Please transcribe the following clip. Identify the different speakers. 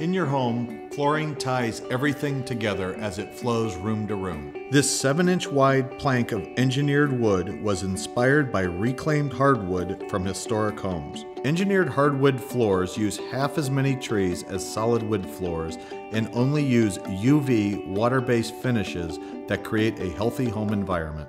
Speaker 1: In your home, flooring ties everything together as it flows room to room. This 7 inch wide plank of engineered wood was inspired by reclaimed hardwood from historic homes. Engineered hardwood floors use half as many trees as solid wood floors and only use UV water based finishes that create a healthy home environment.